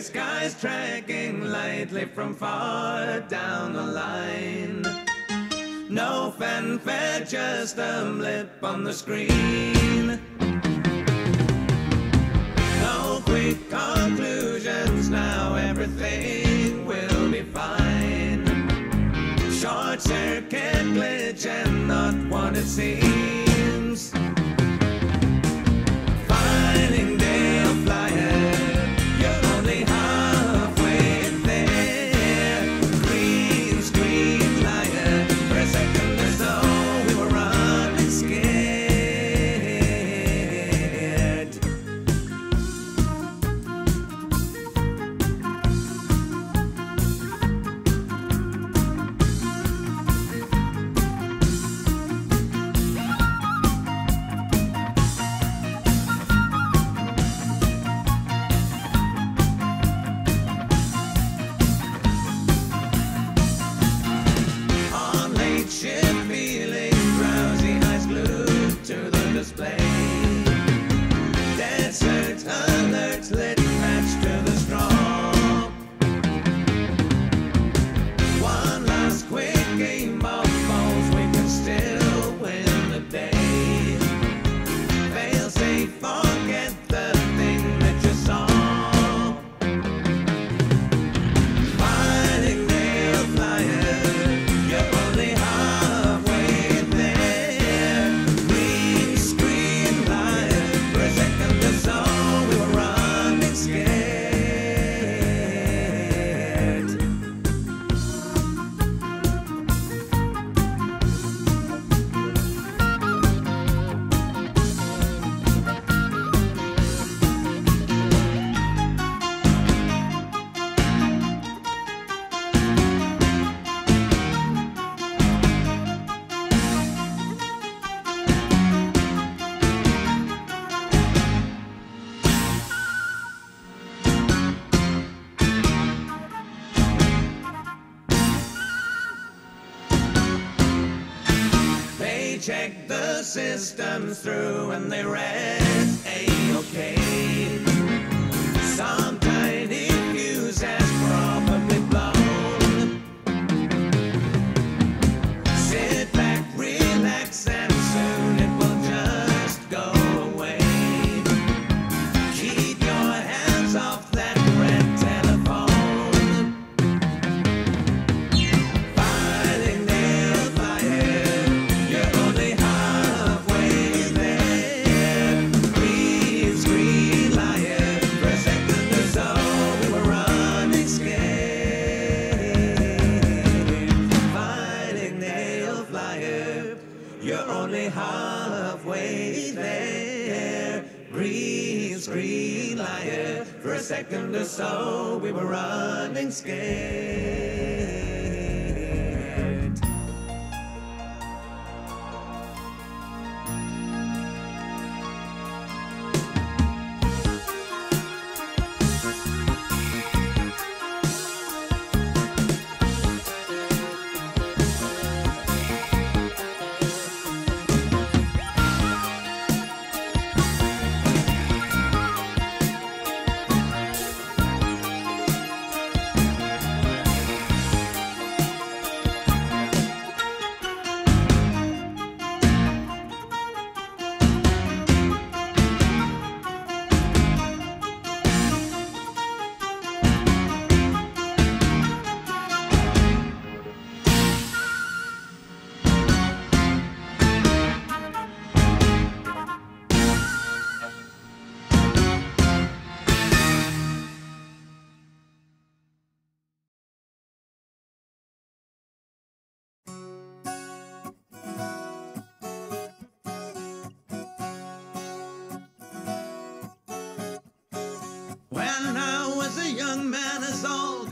The sky's tracking lightly from far down the line. No fanfare, just a blip on the screen. No quick conclusions, now everything will be fine. Short circuit glitch and not what it seems.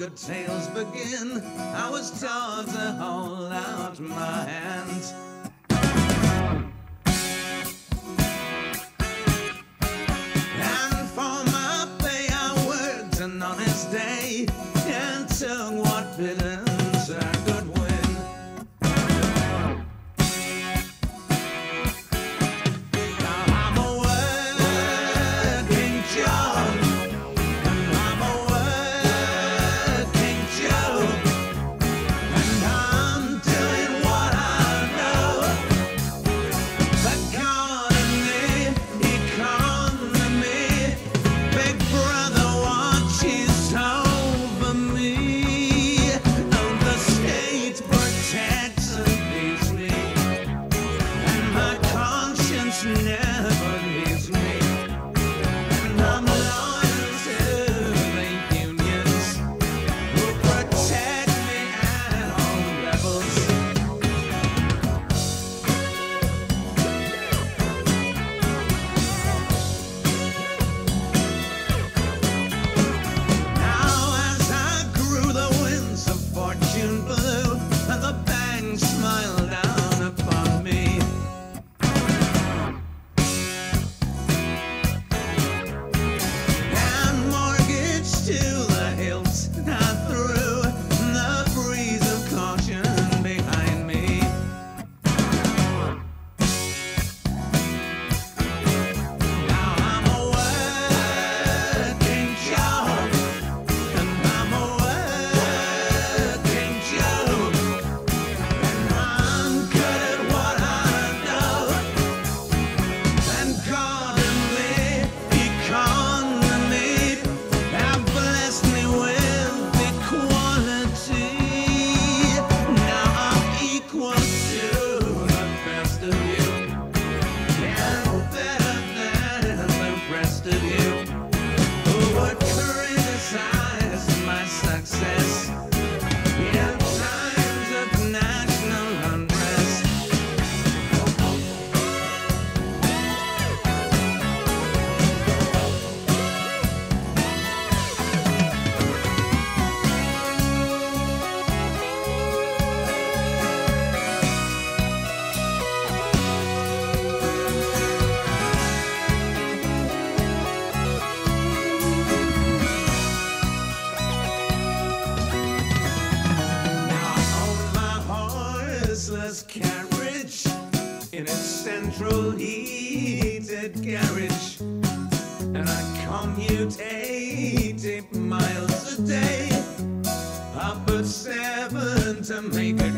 the tales begin. I was taught to hold out my hand. 80 miles a day. up at seven to make it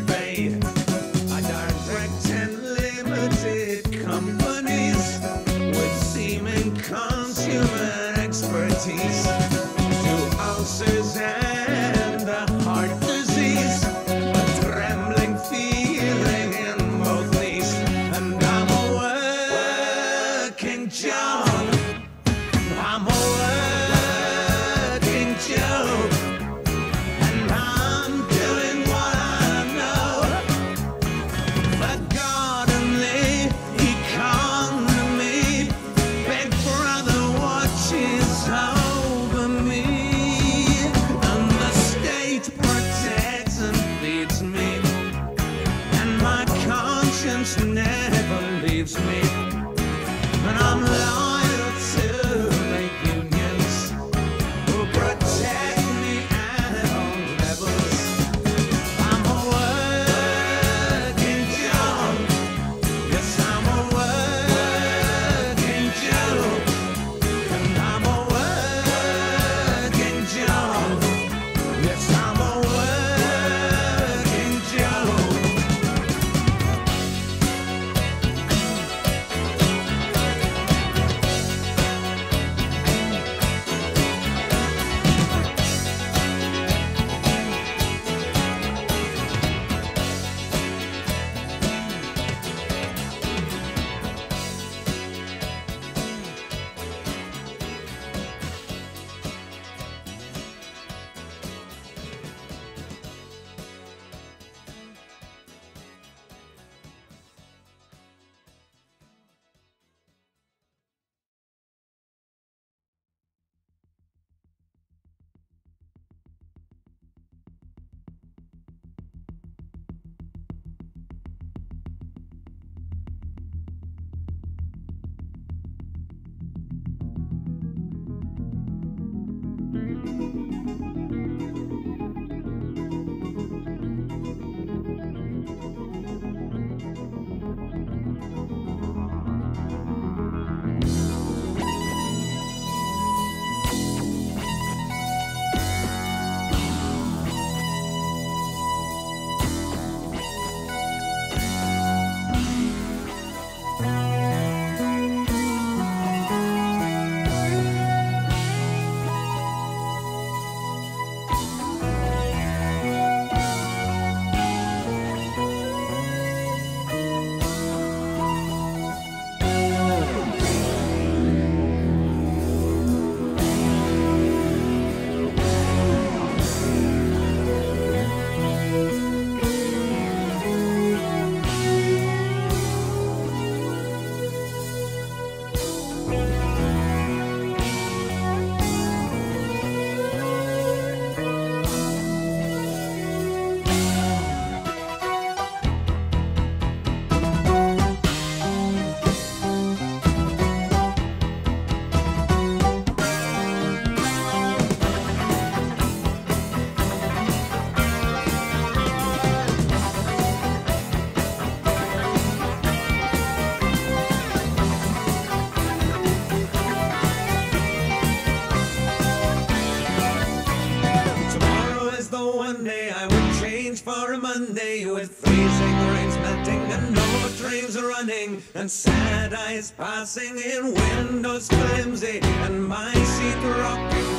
Monday with freezing rains melting and no trains running and sad eyes passing in windows flimsy and my seat rocking.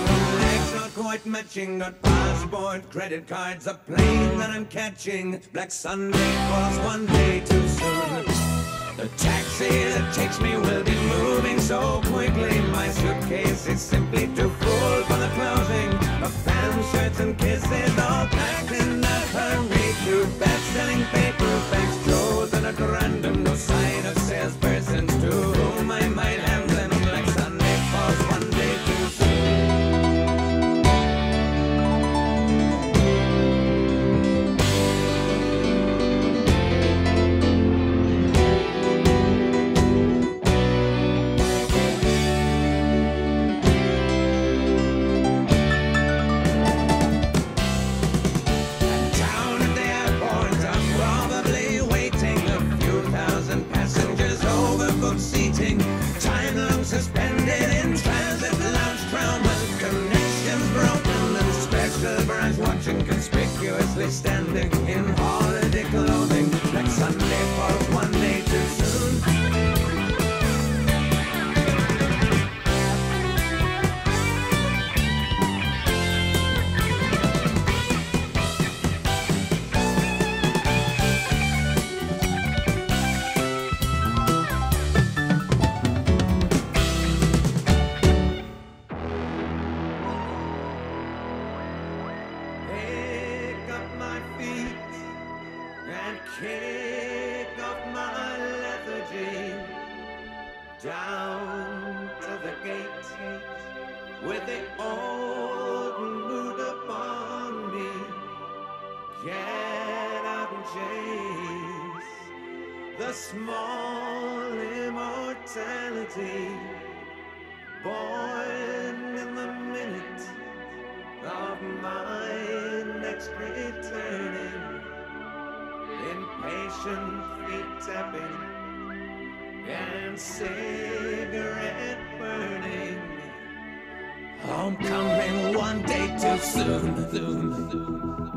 Legs not quite matching. Got passport, credit cards, a plane that I'm catching. Black Sunday was one day too soon. The taxi that takes me will be moving so quickly. My suitcase is simply too full for the closing Of pants, shirts, and kisses all packed in a hurry. Best-selling paperbacks chosen at random. No sign immortality born in the minute of my next returning. Impatient feet tapping and cigarette burning. Homecoming one day too soon. soon, soon.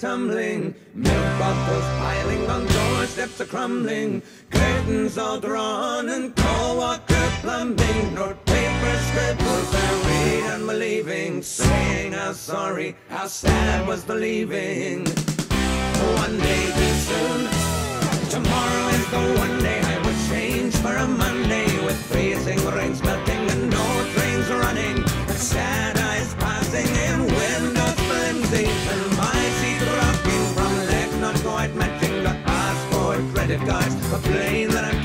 Tumbling. Milk bottles piling on doorsteps are crumbling. Curtains all drawn and cold water plumbing. Note paper scribbles I read unbelieving. Saying how sorry, how sad was the leaving. One day too soon. Tomorrow is the one day I would change for a A plane that I'm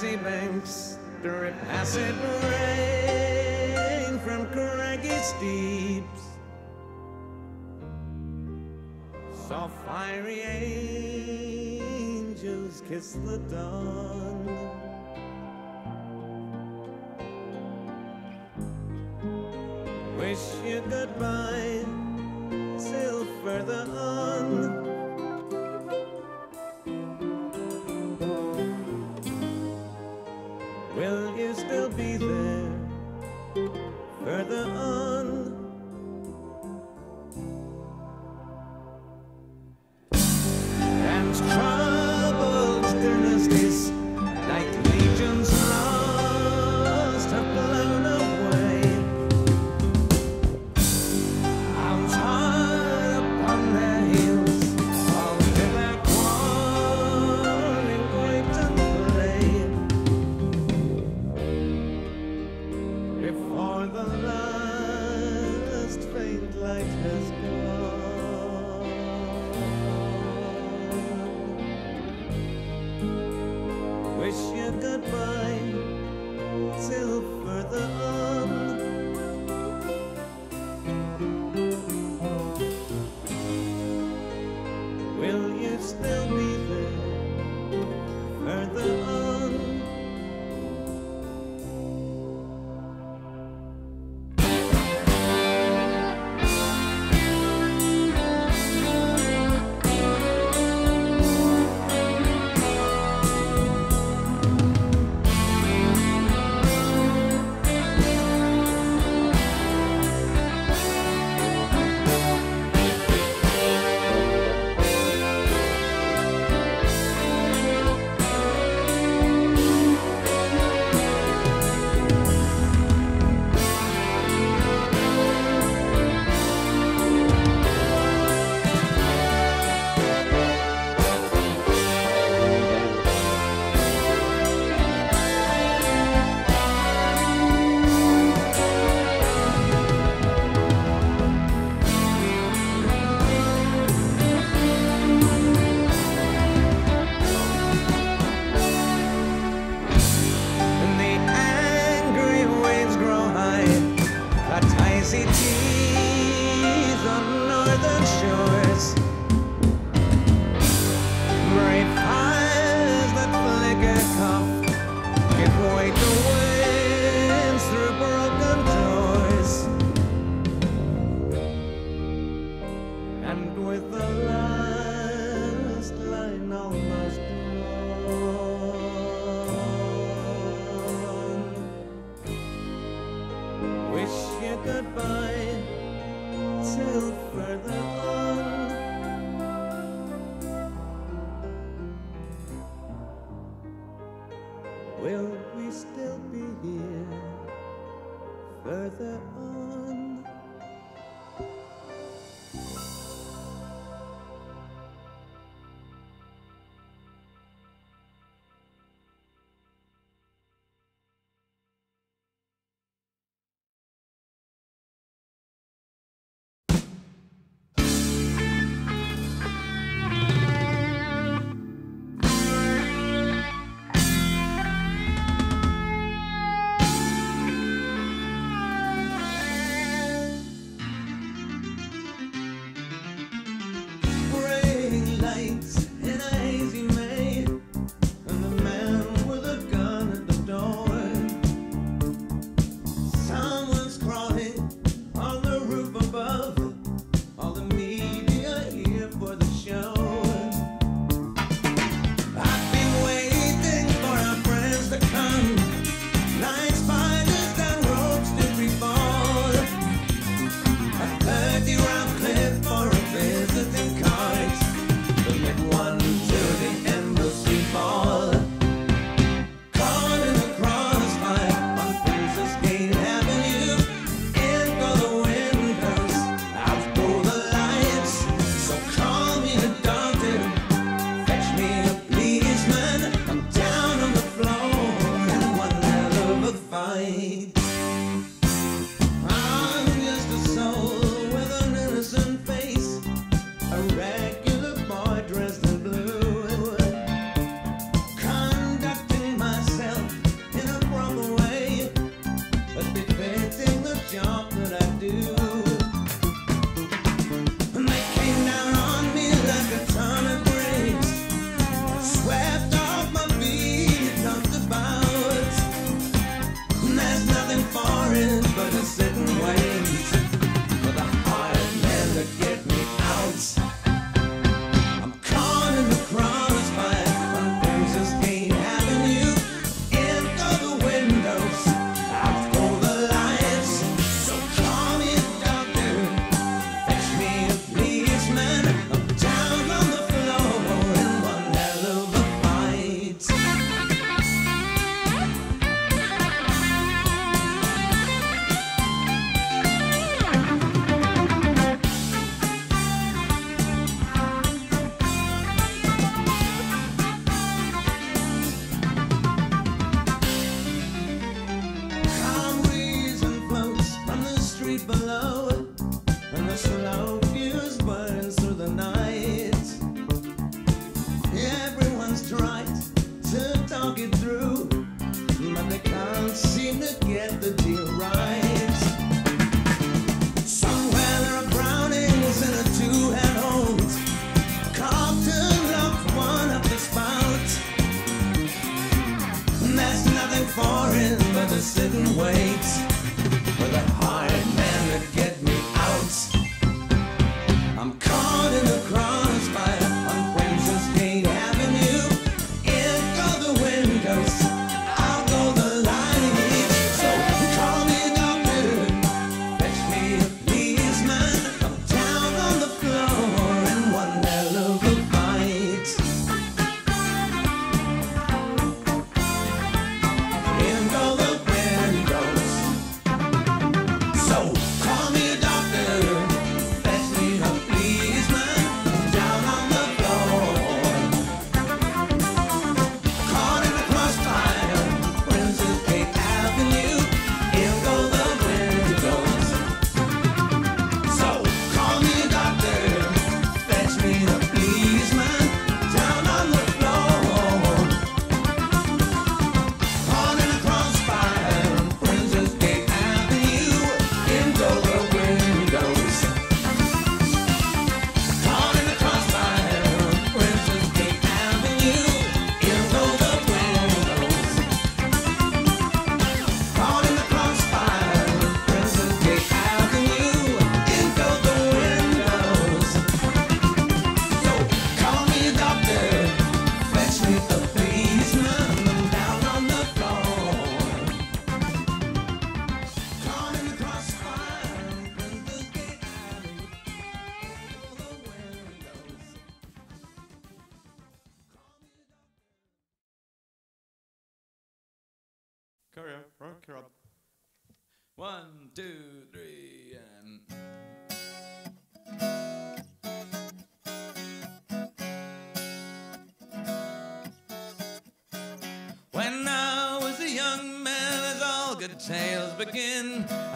grassy banks drip acid rain from craggy steeps. Saw fiery angels kiss the dawn. Wish you goodbye till further on.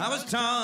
I was taught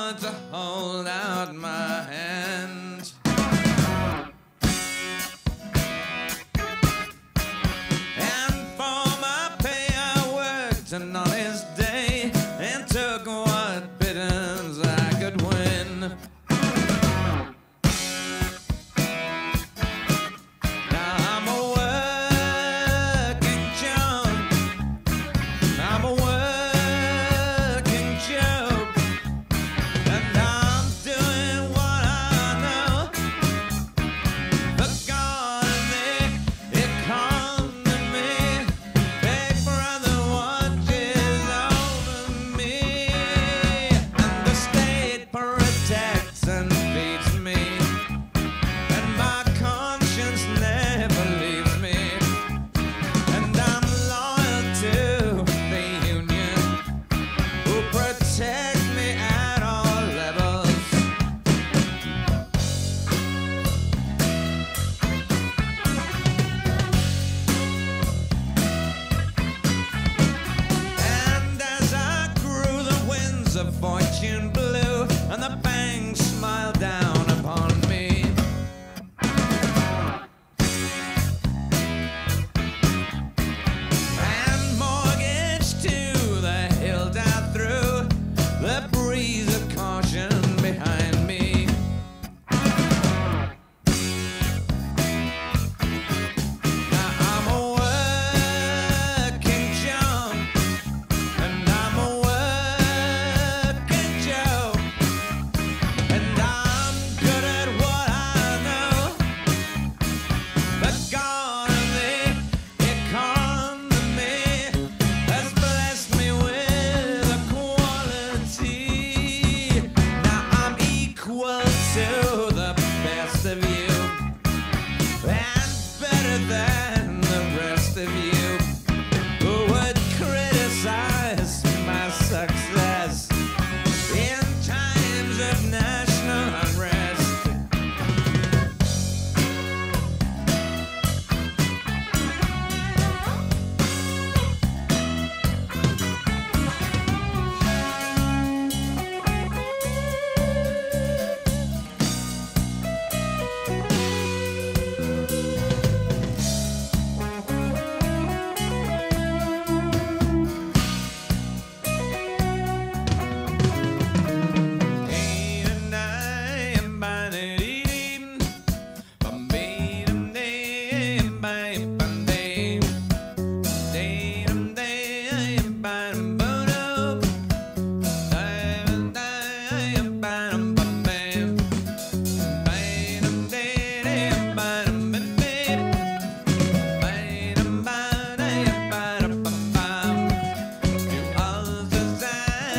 fortune blue, and the bank smiled down.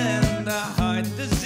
and I hide the